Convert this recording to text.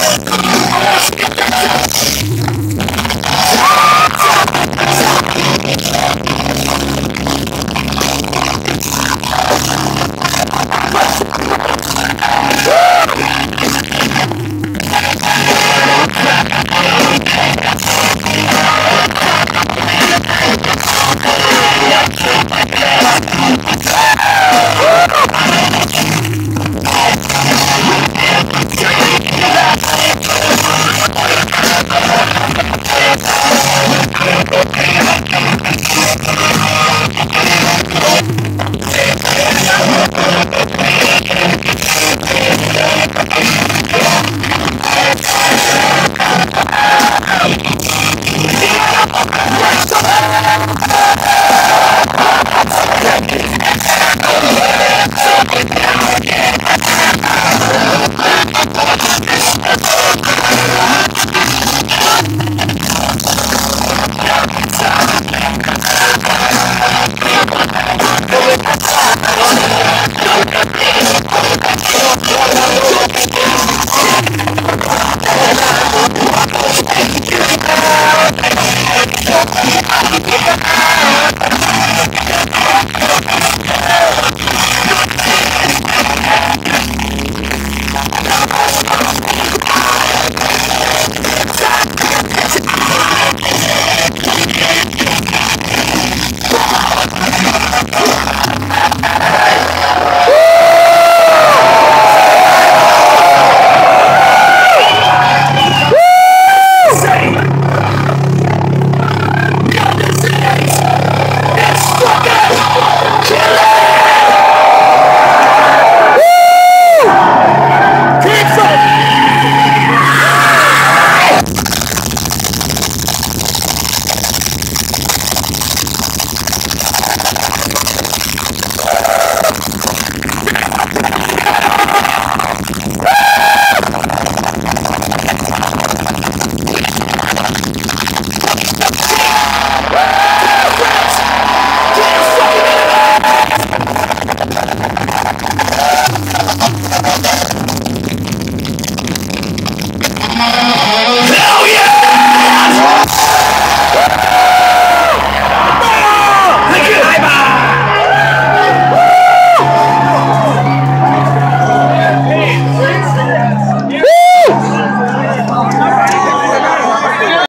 Let's get Yeah.